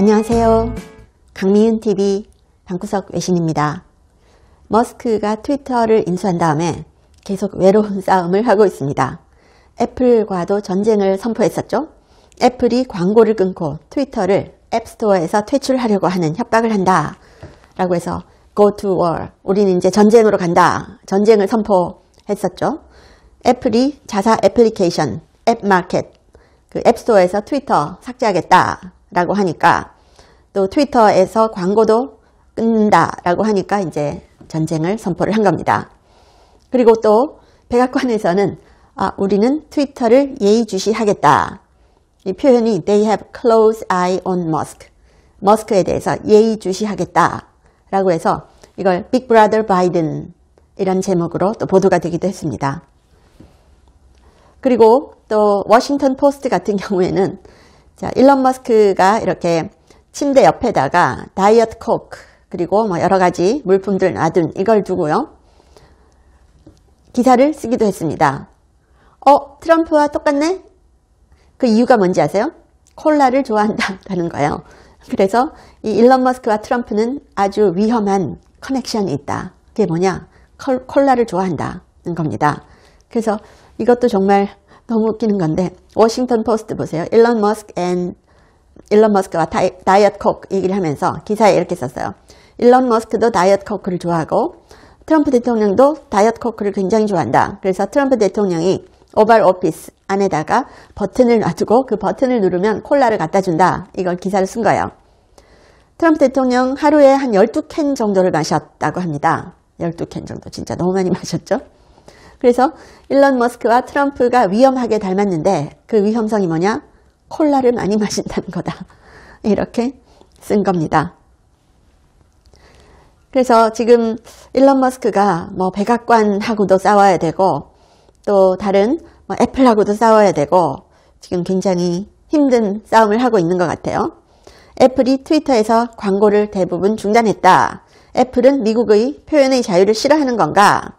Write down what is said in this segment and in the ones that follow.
안녕하세요. 강미은 TV 방구석 외신입니다. 머스크가 트위터를 인수한 다음에 계속 외로운 싸움을 하고 있습니다. 애플과도 전쟁을 선포했었죠. 애플이 광고를 끊고 트위터를 앱스토어에서 퇴출하려고 하는 협박을 한다. 라고 해서 go to war. 우리는 이제 전쟁으로 간다. 전쟁을 선포했었죠. 애플이 자사 애플리케이션, 앱 마켓, 그 앱스토어에서 트위터 삭제하겠다. 라고 하니까 또 트위터에서 광고도 끊는다라고 하니까 이제 전쟁을 선포를 한 겁니다. 그리고 또 백악관에서는 아, 우리는 트위터를 예의주시하겠다. 이 표현이 they have close eye on Musk. 머스크에 대해서 예의주시하겠다. 라고 해서 이걸 Big Brother Biden 이런 제목으로 또 보도가 되기도 했습니다. 그리고 또 워싱턴 포스트 같은 경우에는 자, 일론 머스크가 이렇게 침대 옆에다가 다이어트 코크 그리고 뭐 여러 가지 물품들 놔둔 이걸 두고요. 기사를 쓰기도 했습니다. 어, 트럼프와 똑같네? 그 이유가 뭔지 아세요? 콜라를 좋아한다라는 거예요. 그래서 이 일론 머스크와 트럼프는 아주 위험한 커넥션이 있다. 그게 뭐냐? 콜라를 좋아한다는 겁니다. 그래서 이것도 정말 너무 웃기는 건데 워싱턴 포스트 보세요. 일론 머스크 and 일론 머스크와 다이, 다이어트 코크 얘기를 하면서 기사에 이렇게 썼어요. 일론 머스크도 다이어트 코크를 좋아하고 트럼프 대통령도 다이어트 코크를 굉장히 좋아한다. 그래서 트럼프 대통령이 Oval Office 안에다가 버튼을 놔두고 그 버튼을 누르면 콜라를 갖다 준다. 이걸 기사를 쓴 거예요. 트럼프 대통령 하루에 한 12캔 정도를 마셨다고 합니다. 12캔 정도. 진짜 너무 많이 마셨죠? 그래서 일론 머스크와 트럼프가 위험하게 닮았는데 그 위험성이 뭐냐? 콜라를 많이 마신다는 거다. 이렇게 쓴 겁니다. 그래서 지금 일론 머스크가 뭐 백악관하고도 싸워야 되고 또 다른 뭐 애플하고도 싸워야 되고 지금 굉장히 힘든 싸움을 하고 있는 것 같아요. 애플이 트위터에서 광고를 대부분 중단했다. 애플은 미국의 표현의 자유를 싫어하는 건가?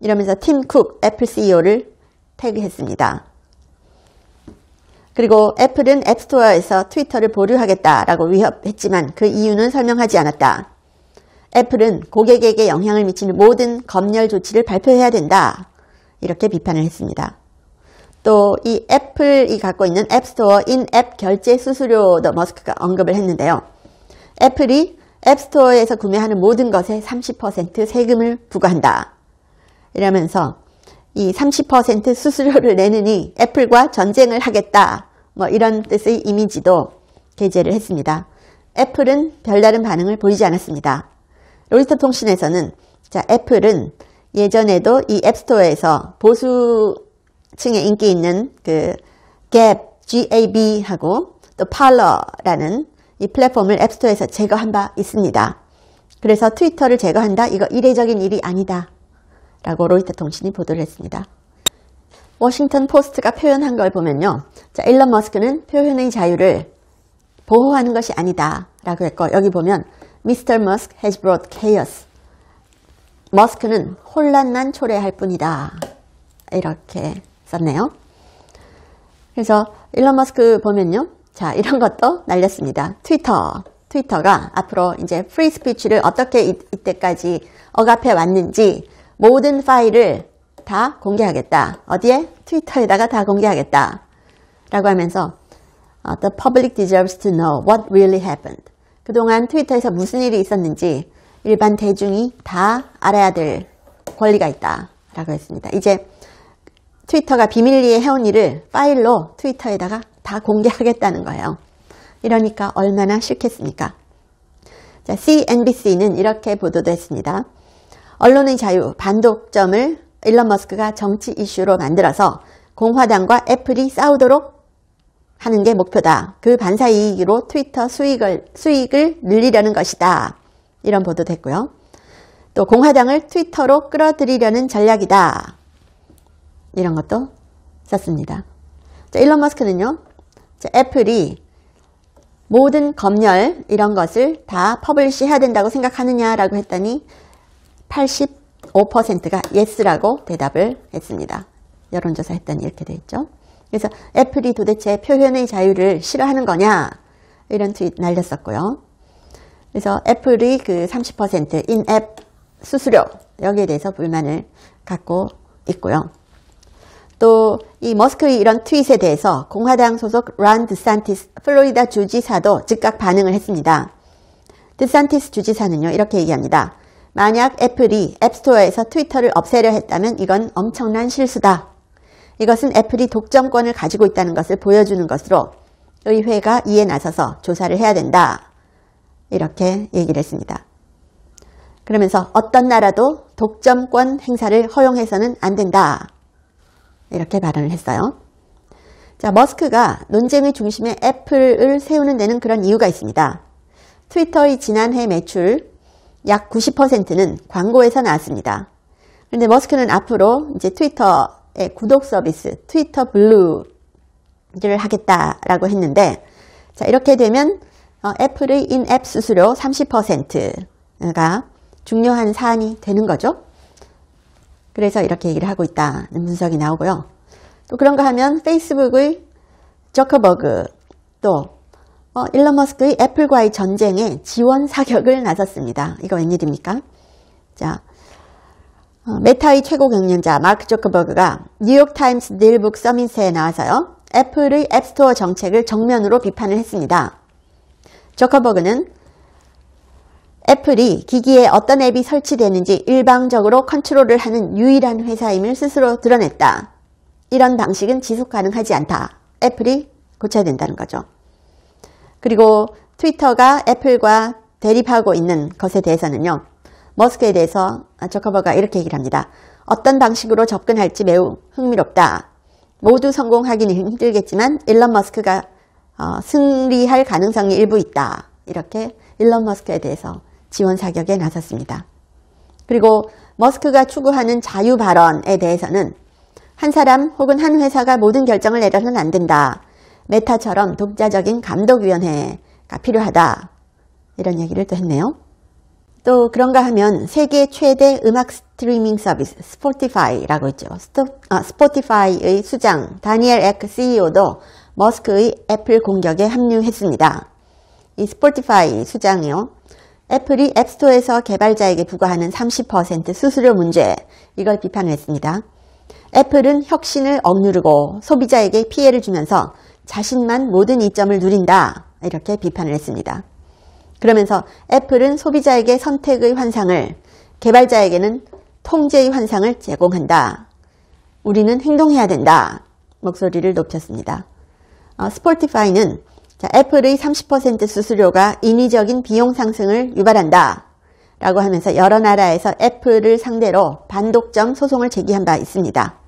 이러면서 팀 쿡 애플 CEO를 태그했습니다. 그리고 애플은 앱스토어에서 트위터를 보류하겠다라고 위협했지만 그 이유는 설명하지 않았다. 애플은 고객에게 영향을 미치는 모든 검열 조치를 발표해야 된다. 이렇게 비판을 했습니다. 또 이 애플이 갖고 있는 앱스토어 인앱 결제 수수료도 머스크가 언급을 했는데요. 애플이 앱스토어에서 구매하는 모든 것에 30% 세금을 부과한다. 이러면서 이 30% 수수료를 내느니 애플과 전쟁을 하겠다. 뭐 이런 뜻의 이미지도 게재를 했습니다. 애플은 별다른 반응을 보이지 않았습니다. 로이터 통신에서는 자, 애플은 예전에도 이 앱스토어에서 보수층에 인기 있는 그 갭, GAB하고 또 팔러라는 이 플랫폼을 앱스토어에서 제거한 바 있습니다. 그래서 트위터를 제거한다? 이거 이례적인 일이 아니다. 라고 로이터 통신이 보도를 했습니다. 워싱턴 포스트가 표현한 걸 보면요. 자, 일론 머스크는 표현의 자유를 보호하는 것이 아니다. 라고 했고, 여기 보면, Mr. Musk has brought chaos. 머스크는 혼란만 초래할 뿐이다. 이렇게 썼네요. 그래서 일론 머스크 보면요. 자, 이런 것도 날렸습니다. 트위터. 트위터가 앞으로 이제 free speech를 어떻게 이때까지 억압해 왔는지 모든 파일을 다 공개하겠다. 어디에? 트위터에다가 다 공개하겠다. 라고 하면서 The public deserves to know what really happened. 그동안 트위터에서 무슨 일이 있었는지 일반 대중이 다 알아야 될 권리가 있다. 라고 했습니다. 이제 트위터가 비밀리에 해온 일을 파일로 트위터에다가 다 공개하겠다는 거예요. 이러니까 얼마나 싫겠습니까? 자, CNBC는 이렇게 보도도 했습니다. 언론의 자유, 반독점을 일론 머스크가 정치 이슈로 만들어서 공화당과 애플이 싸우도록 하는 게 목표다. 그 반사 이익으로 트위터 수익을, 수익을 늘리려는 것이다. 이런 보도도 했고요. 또 공화당을 트위터로 끌어들이려는 전략이다. 이런 것도 썼습니다. 자, 일론 머스크는요. 자, 애플이 모든 검열 이런 것을 다 publish 해야 된다고 생각하느냐라고 했더니 85%가 yes라고 대답을 했습니다. 여론조사 했더니 이렇게 돼 있죠. 그래서 애플이 도대체 표현의 자유를 싫어하는 거냐? 이런 트윗 날렸었고요. 그래서 애플이 그30% 인앱 수수료 여기에 대해서 불만을 갖고 있고요. 또 이 머스크의 이런 트윗에 대해서 공화당 소속 란 드산티스 플로리다 주지사도 즉각 반응을 했습니다. 드산티스 주지사는요 이렇게 얘기합니다. 만약 애플이 앱스토어에서 트위터를 없애려 했다면 이건 엄청난 실수다. 이것은 애플이 독점권을 가지고 있다는 것을 보여주는 것으로 의회가 이에 나서서 조사를 해야 된다. 이렇게 얘기를 했습니다. 그러면서 어떤 나라도 독점권 행사를 허용해서는 안 된다. 이렇게 발언을 했어요. 자, 머스크가 논쟁의 중심에 애플을 세우는 데는 그런 이유가 있습니다. 트위터의 지난해 매출 약 90%는 광고에서 나왔습니다. 그런데 머스크는 앞으로 이제 트위터의 구독 서비스 트위터 블루를 하겠다라고 했는데 자, 이렇게 되면 어, 애플의 인앱 수수료 30%가 중요한 사안이 되는 거죠. 그래서 이렇게 얘기를 하고 있다는 분석이 나오고요. 또 그런가 하면 페이스북의 저커버그 또 어, 일론 머스크의 애플과의 전쟁에 지원 사격을 나섰습니다. 이거 웬일입니까? 자, 어, 메타의 최고 경영자 마크 저커버그가 뉴욕타임스 딜북 서밋에 나와서요. 애플의 앱스토어 정책을 정면으로 비판을 했습니다. 저커버그는 애플이 기기에 어떤 앱이 설치되는지 일방적으로 컨트롤을 하는 유일한 회사임을 스스로 드러냈다. 이런 방식은 지속 가능하지 않다. 애플이 고쳐야 된다는 거죠. 그리고 트위터가 애플과 대립하고 있는 것에 대해서는요. 머스크에 대해서 저커버가 이렇게 얘기를 합니다. 어떤 방식으로 접근할지 매우 흥미롭다. 모두 성공하기는 힘들겠지만 일론 머스크가 어, 승리할 가능성이 일부 있다. 이렇게 일론 머스크에 대해서 지원 사격에 나섰습니다. 그리고 머스크가 추구하는 자유 발언에 대해서는 한 사람 혹은 한 회사가 모든 결정을 내려서는 안 된다. 메타처럼 독자적인 감독위원회가 필요하다. 이런 얘기를 또 했네요. 또 그런가 하면 세계 최대 음악 스트리밍 서비스 스포티파이라고 있죠. 스토, 아, 스포티파이의 수장 다니엘 에크 CEO도 머스크의 애플 공격에 합류했습니다. 이 스포티파이 수장이요. 애플이 앱스토어에서 개발자에게 부과하는 30% 수수료 문제 이걸 비판했습니다. 애플은 혁신을 억누르고 소비자에게 피해를 주면서 자신만 모든 이점을 누린다 이렇게 비판을 했습니다. 그러면서 애플은 소비자에게 선택의 환상을 개발자에게는 통제의 환상을 제공한다. 우리는 행동해야 된다. 목소리를 높였습니다. 어, 스포티파이는 자, 애플의 30% 수수료가 인위적인 비용 상승을 유발한다. 라고 하면서 여러 나라에서 애플을 상대로 반독점 소송을 제기한 바 있습니다.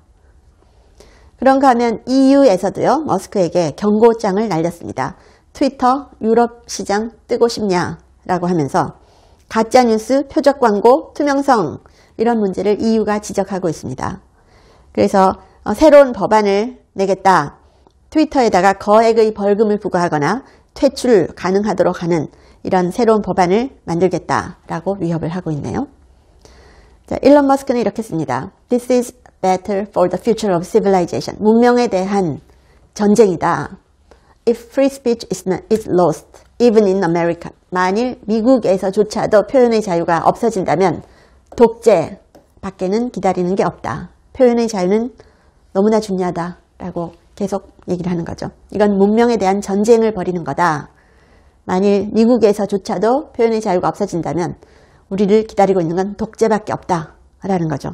그런가 하면 EU에서도요, 머스크에게 경고장을 날렸습니다. 트위터 유럽 시장 뜨고 싶냐? 라고 하면서 가짜뉴스, 표적 광고, 투명성 이런 문제를 EU가 지적하고 있습니다. 그래서 어, 새로운 법안을 내겠다. 트위터에다가 거액의 벌금을 부과하거나 퇴출 가능하도록 하는 이런 새로운 법안을 만들겠다라고 위협을 하고 있네요. 자, 일론 머스크는 이렇게 씁니다. This is battle for the future of civilization. 문명에 대한 전쟁이다. If free speech is, not, is lost, even in America. 만일 미국에서조차도 표현의 자유가 없어진다면 독재 밖에는 기다리는 게 없다. 표현의 자유는 너무나 중요하다 라고 계속 얘기를 하는 거죠. 이건 문명에 대한 전쟁을 벌이는 거다. 만일 미국에서조차도 표현의 자유가 없어진다면 우리를 기다리고 있는 건 독재밖에 없다. 라는 거죠.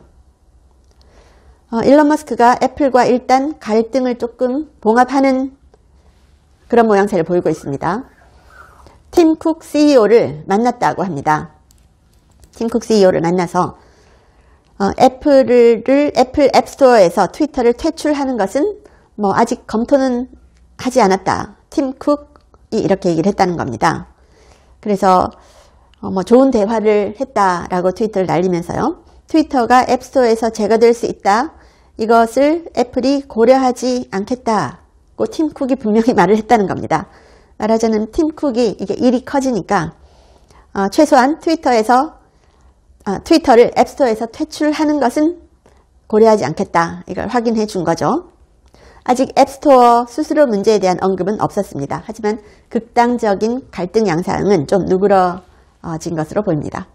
어, 일론 머스크가 애플과 일단 갈등을 조금 봉합하는 그런 모양새를 보이고 있습니다. 팀쿡 CEO를 만났다고 합니다. 팀쿡 CEO를 만나서 어, 애플을 애플 앱스토어에서 트위터를 퇴출하는 것은 뭐 아직 검토는 하지 않았다. 팀 쿡이 이렇게 얘기를 했다는 겁니다. 그래서 어 뭐 좋은 대화를 했다라고 트위터를 날리면서요. 트위터가 앱스토어에서 제거될 수 있다. 이것을 애플이 고려하지 않겠다고 팀 쿡이 분명히 말을 했다는 겁니다. 말하자면 팀 쿡이 이게 일이 커지니까 어, 최소한 트위터에서 어, 트위터를 앱스토어에서 퇴출하는 것은 고려하지 않겠다. 이걸 확인해 준 거죠. 아직 앱스토어 수수료 문제에 대한 언급은 없었습니다. 하지만 극단적인 갈등 양상은 좀 누그러진 것으로 보입니다.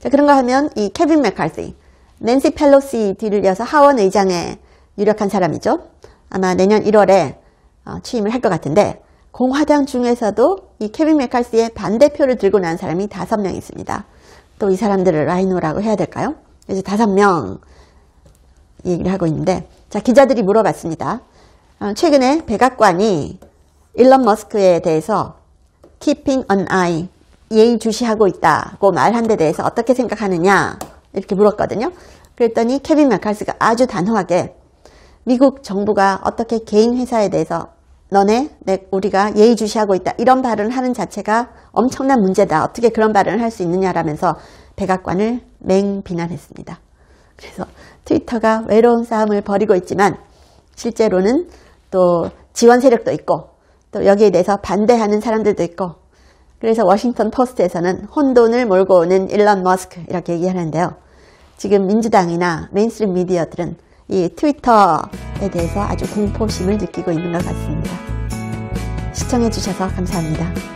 자, 그런가 하면 이 케빈 맥카시, 낸시 펠로시 뒤를 이어서 하원 의장에 유력한 사람이죠. 아마 내년 1월에 어, 취임을 할 것 같은데 공화당 중에서도 이 케빈 맥카시의 반대표를 들고 난 사람이 다섯 명 있습니다. 또 이 사람들을 라이노라고 해야 될까요? 그래서 다섯 명 얘기를 하고 있는데 자 기자들이 물어봤습니다. 어, 최근에 백악관이 일론 머스크에 대해서 keeping an eye 예의주시하고 있다고 말한 데 대해서 어떻게 생각하느냐 이렇게 물었거든요. 그랬더니 케빈 맥칼스가 아주 단호하게 미국 정부가 어떻게 개인 회사에 대해서 너네 내, 우리가 예의주시하고 있다 이런 발언을 하는 자체가 엄청난 문제다. 어떻게 그런 발언을 할 수 있느냐라면서 백악관을 맹 비난했습니다. 그래서 트위터가 외로운 싸움을 벌이고 있지만 실제로는 또 지원 세력도 있고 또 여기에 대해서 반대하는 사람들도 있고 그래서 워싱턴 포스트에서는 혼돈을 몰고 오는 일론 머스크 이렇게 얘기하는데요. 지금 민주당이나 mainstream media들은 이 트위터에 대해서 아주 공포심을 느끼고 있는 것 같습니다. 시청해 주셔서 감사합니다.